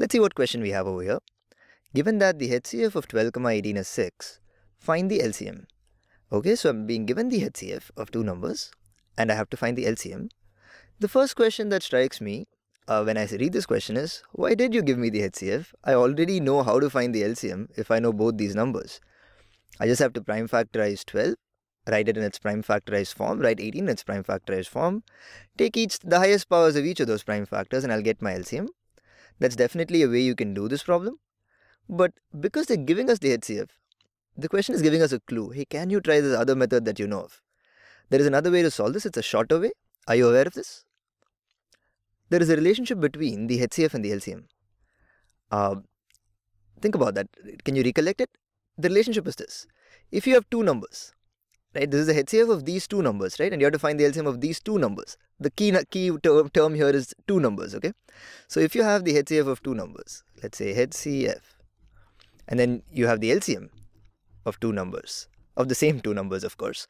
Let's see what question we have over here. Given that the HCF of 12, 18 is 6, find the LCM. Okay, so I'm being given the HCF of two numbers and I have to find the LCM. The first question that strikes me uh, when I read this question is, why did you give me the HCF? I already know how to find the LCM if I know both these numbers. I just have to prime factorize 12, write it in its prime factorized form, write 18 in its prime factorized form, take each the highest powers of each of those prime factors and I'll get my LCM. That's definitely a way you can do this problem. But because they're giving us the HCF, the question is giving us a clue. Hey, can you try this other method that you know of? There is another way to solve this. It's a shorter way. Are you aware of this? There is a relationship between the HCF and the LCM. Uh, think about that. Can you recollect it? The relationship is this. If you have two numbers, right, this is the HCF of these two numbers, right, and you have to find the LCM of these two numbers. The key, key term here is two numbers, okay? So if you have the HCF of two numbers, let's say HCF, and then you have the LCM of two numbers, of the same two numbers, of course,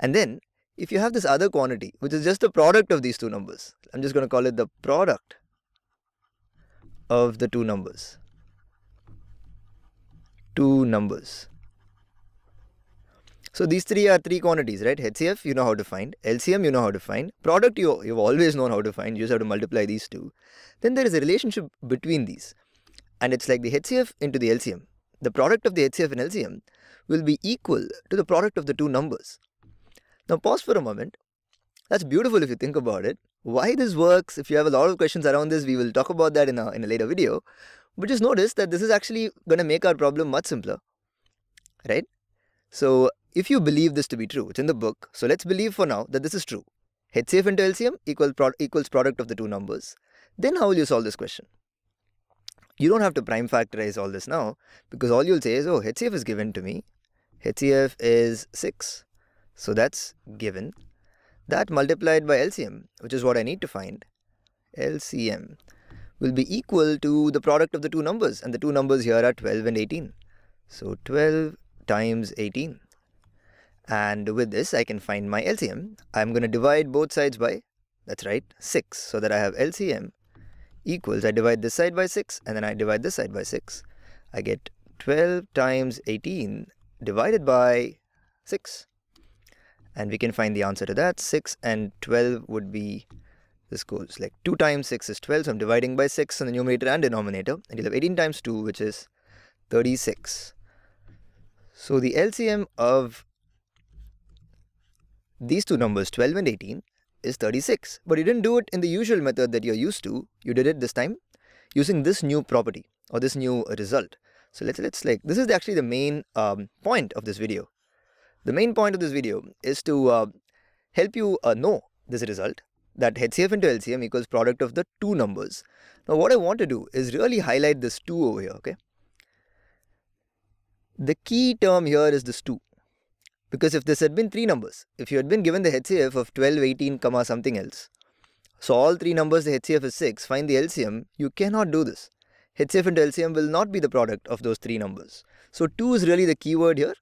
and then if you have this other quantity, which is just the product of these two numbers, I'm just going to call it the product of the two numbers. Two numbers. So these three are three quantities, right? HCF, you know how to find. LCM, you know how to find. Product, you, you've always known how to find. You just have to multiply these two. Then there is a relationship between these. And it's like the HCF into the LCM. The product of the HCF and LCM will be equal to the product of the two numbers. Now pause for a moment. That's beautiful if you think about it. Why this works, if you have a lot of questions around this, we will talk about that in a, in a later video. But just notice that this is actually going to make our problem much simpler. Right? So if you believe this to be true, it's in the book. So let's believe for now that this is true. HCF into LCM equal pro equals product of the two numbers. Then how will you solve this question? You don't have to prime factorize all this now because all you'll say is, oh, HCF is given to me. HCF is 6. So that's given. That multiplied by LCM, which is what I need to find, LCM, will be equal to the product of the two numbers. And the two numbers here are 12 and 18. So 12 times 18. And with this, I can find my LCM. I'm going to divide both sides by, that's right, 6. So that I have LCM equals, I divide this side by 6 and then I divide this side by 6. I get 12 times 18 divided by 6 and we can find the answer to that 6 and 12 would be this goes like 2 times 6 is 12 so I'm dividing by 6 in the numerator and denominator and you'll have 18 times 2 which is 36 so the LCM of these two numbers 12 and 18 is 36 but you didn't do it in the usual method that you're used to you did it this time using this new property or this new result so let's let's like this is actually the main um, point of this video the main point of this video is to uh, help you uh, know this result that HCF into LCM equals product of the two numbers. Now what I want to do is really highlight this 2 over here, okay? The key term here is this 2. Because if this had been three numbers, if you had been given the HCF of 12, 18, comma something else, so all three numbers the HCF is 6, find the LCM, you cannot do this. HCF into LCM will not be the product of those three numbers. So 2 is really the keyword here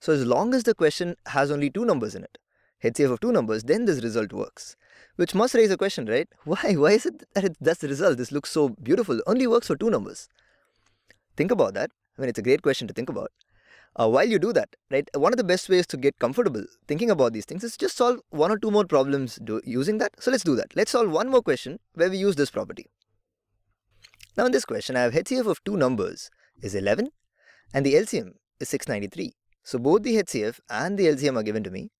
so as long as the question has only two numbers in it, HCF of two numbers, then this result works. Which must raise a question, right? Why? Why is it that it, that's the result? This looks so beautiful. Only works for two numbers. Think about that. I mean, it's a great question to think about. Uh, while you do that, right, one of the best ways to get comfortable thinking about these things is just solve one or two more problems do, using that. So let's do that. Let's solve one more question where we use this property. Now in this question, I have HCF of two numbers is 11 and the LCM is 693. So both the HCF and the LCM are given to me.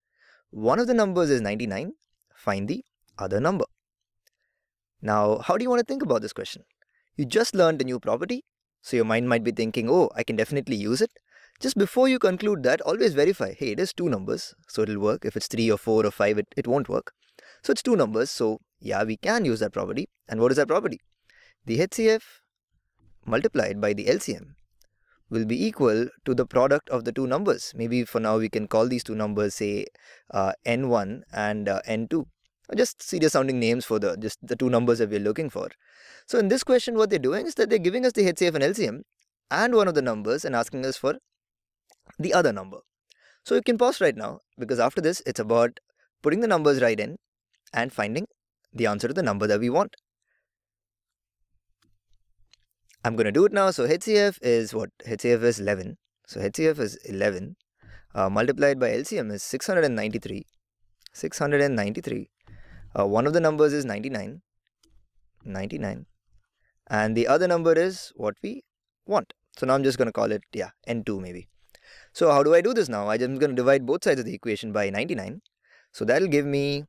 One of the numbers is 99. Find the other number. Now, how do you want to think about this question? You just learned a new property, so your mind might be thinking, oh, I can definitely use it. Just before you conclude that, always verify, hey, it is two numbers, so it'll work. If it's three or four or five, it, it won't work. So it's two numbers, so yeah, we can use that property. And what is that property? The HCF multiplied by the LCM will be equal to the product of the two numbers. Maybe for now we can call these two numbers say uh, n1 and uh, n2. Just serious sounding names for the just the two numbers that we're looking for. So in this question what they're doing is that they're giving us the HCF and LCM and one of the numbers and asking us for the other number. So you can pause right now because after this it's about putting the numbers right in and finding the answer to the number that we want. I'm going to do it now. So HCF is what? HCF is 11. So HCF is 11 uh, multiplied by LCM is 693. 693. Uh, one of the numbers is 99. 99. And the other number is what we want. So now I'm just going to call it, yeah, N2 maybe. So how do I do this now? I'm going to divide both sides of the equation by 99. So that'll give me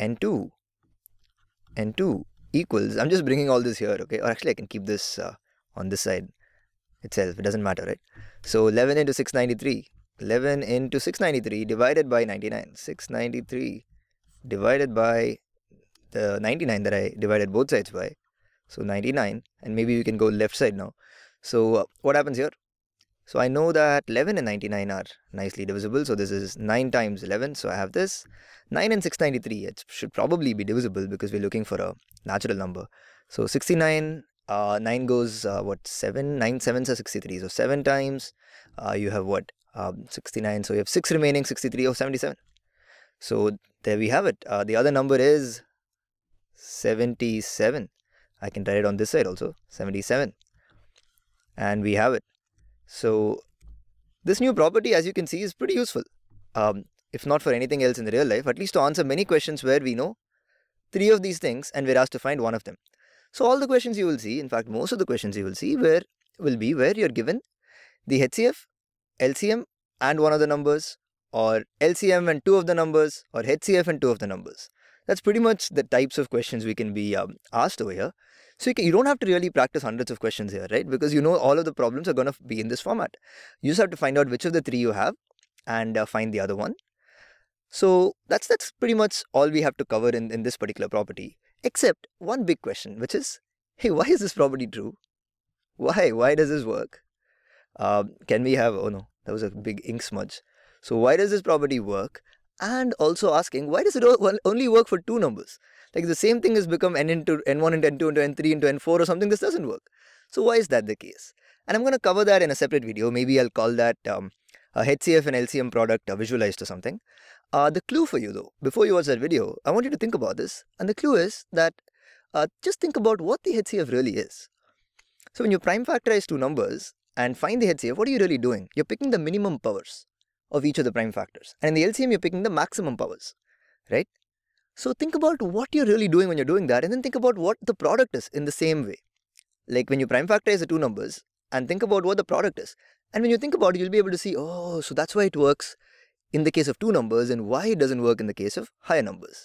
N2. N2 equals, I'm just bringing all this here, okay? Or actually I can keep this uh, on this side itself. It doesn't matter, right? So 11 into 693. 11 into 693 divided by 99. 693 divided by the 99 that I divided both sides by. So 99 and maybe we can go left side now. So uh, what happens here? So I know that 11 and 99 are nicely divisible. So this is 9 times 11. So I have this. 9 and 693, it should probably be divisible because we're looking for a natural number. So 69, uh, 9 goes, uh, what, 7? 9 7s are 63. So 7 times, uh, you have what? Um, 69. So you have 6 remaining, 63 or 77. So there we have it. Uh, the other number is 77. I can write it on this side also, 77. And we have it. So this new property, as you can see, is pretty useful. Um, if not for anything else in the real life, at least to answer many questions where we know three of these things and we're asked to find one of them. So all the questions you will see, in fact, most of the questions you will see where will be where you're given the HCF, LCM and one of the numbers or LCM and two of the numbers or HCF and two of the numbers. That's pretty much the types of questions we can be um, asked over here. So you, can, you don't have to really practice hundreds of questions here, right? Because you know all of the problems are going to be in this format. You just have to find out which of the three you have and uh, find the other one. So that's that's pretty much all we have to cover in, in this particular property. Except one big question, which is, hey, why is this property true? Why? Why does this work? Uh, can we have, oh no, that was a big ink smudge. So why does this property work? And also asking, why does it only work for two numbers? Like the same thing has become n into n1 into n2 into n3 into n4 or something, this doesn't work. So why is that the case? And I'm going to cover that in a separate video. Maybe I'll call that um, a HCF and LCM product uh, visualized or something. Uh, the clue for you though, before you watch that video, I want you to think about this. And the clue is that uh, just think about what the HCF really is. So when you prime factorize two numbers and find the HCF, what are you really doing? You're picking the minimum powers of each of the prime factors. And in the LCM, you're picking the maximum powers, right? So think about what you're really doing when you're doing that and then think about what the product is in the same way. Like when you prime factorize the two numbers and think about what the product is. And when you think about it, you'll be able to see, oh, so that's why it works in the case of two numbers and why it doesn't work in the case of higher numbers.